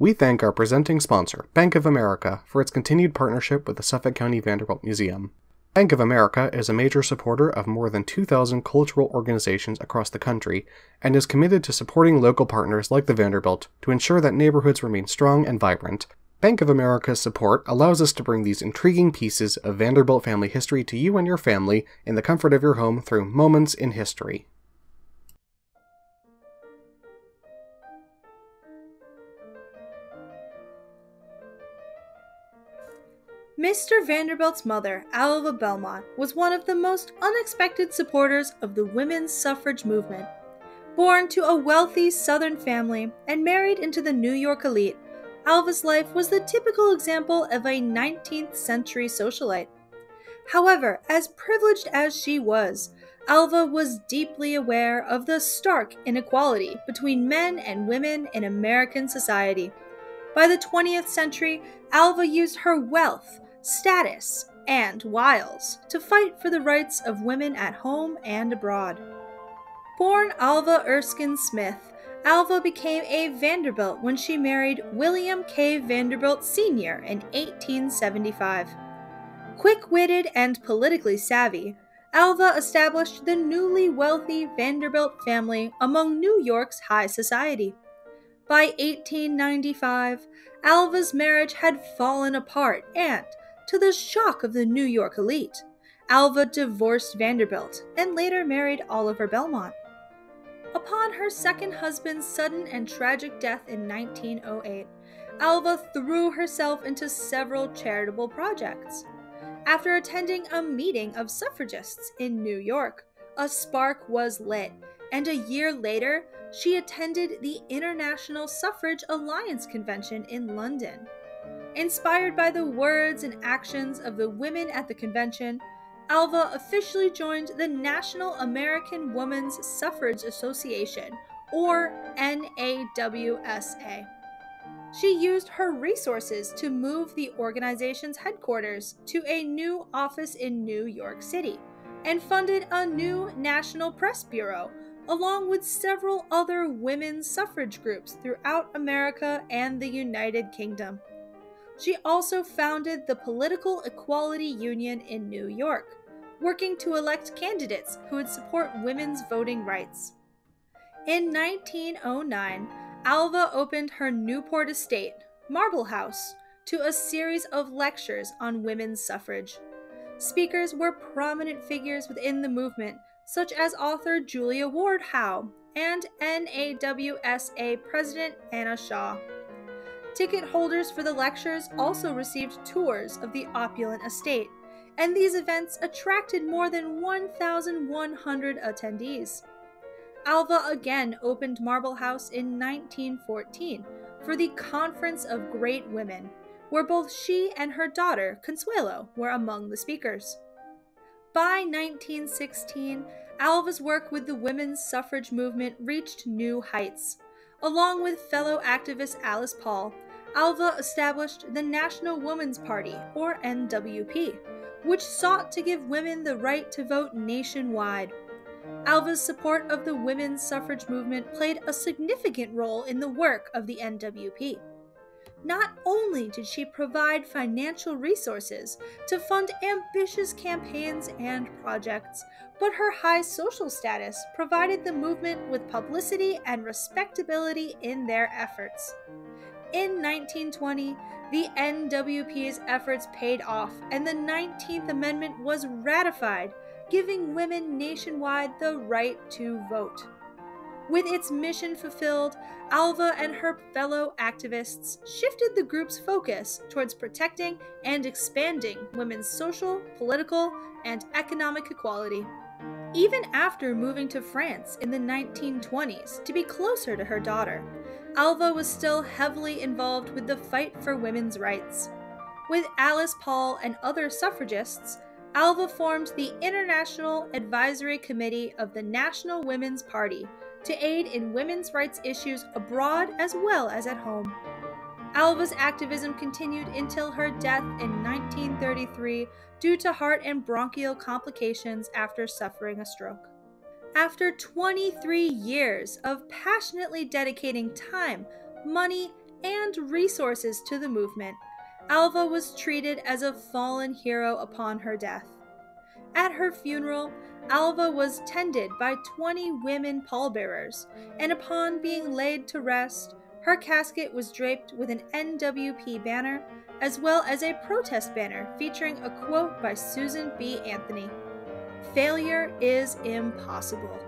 We thank our presenting sponsor, Bank of America, for its continued partnership with the Suffolk County Vanderbilt Museum. Bank of America is a major supporter of more than 2,000 cultural organizations across the country and is committed to supporting local partners like the Vanderbilt to ensure that neighborhoods remain strong and vibrant. Bank of America's support allows us to bring these intriguing pieces of Vanderbilt family history to you and your family in the comfort of your home through Moments in History. Mr. Vanderbilt's mother, Alva Belmont, was one of the most unexpected supporters of the women's suffrage movement. Born to a wealthy Southern family and married into the New York elite, Alva's life was the typical example of a 19th century socialite. However, as privileged as she was, Alva was deeply aware of the stark inequality between men and women in American society. By the 20th century, Alva used her wealth, status, and wiles to fight for the rights of women at home and abroad. Born Alva Erskine Smith, Alva became a Vanderbilt when she married William K. Vanderbilt Sr. in 1875. Quick witted and politically savvy, Alva established the newly wealthy Vanderbilt family among New York's high society. By 1895, Alva's marriage had fallen apart, and, to the shock of the New York elite, Alva divorced Vanderbilt and later married Oliver Belmont. Upon her second husband's sudden and tragic death in 1908, Alva threw herself into several charitable projects. After attending a meeting of suffragists in New York, a spark was lit, and a year later, she attended the International Suffrage Alliance Convention in London. Inspired by the words and actions of the women at the convention, Alva officially joined the National American Women's Suffrage Association, or NAWSA. She used her resources to move the organization's headquarters to a new office in New York City and funded a new National Press Bureau, along with several other women's suffrage groups throughout America and the United Kingdom. She also founded the Political Equality Union in New York, working to elect candidates who would support women's voting rights. In 1909, Alva opened her Newport estate, Marble House, to a series of lectures on women's suffrage. Speakers were prominent figures within the movement, such as author Julia Ward Howe and NAWSA President Anna Shaw. Ticket holders for the lectures also received tours of the opulent estate, and these events attracted more than 1,100 attendees. Alva again opened Marble House in 1914 for the Conference of Great Women, where both she and her daughter, Consuelo, were among the speakers. By 1916, Alva's work with the women's suffrage movement reached new heights. Along with fellow activist Alice Paul, Alva established the National Woman's Party, or NWP, which sought to give women the right to vote nationwide. Alva's support of the women's suffrage movement played a significant role in the work of the NWP. Not only did she provide financial resources to fund ambitious campaigns and projects, but her high social status provided the movement with publicity and respectability in their efforts. In 1920, the NWP's efforts paid off, and the 19th Amendment was ratified, giving women nationwide the right to vote. With its mission fulfilled, Alva and her fellow activists shifted the group's focus towards protecting and expanding women's social, political, and economic equality. Even after moving to France in the 1920s to be closer to her daughter, Alva was still heavily involved with the fight for women's rights. With Alice Paul and other suffragists, Alva formed the International Advisory Committee of the National Women's Party to aid in women's rights issues abroad as well as at home. Alva's activism continued until her death in 1933 due to heart and bronchial complications after suffering a stroke. After 23 years of passionately dedicating time, money, and resources to the movement, Alva was treated as a fallen hero upon her death. At her funeral, Alva was tended by 20 women pallbearers, and upon being laid to rest, her casket was draped with an NWP banner as well as a protest banner featuring a quote by Susan B. Anthony Failure is impossible.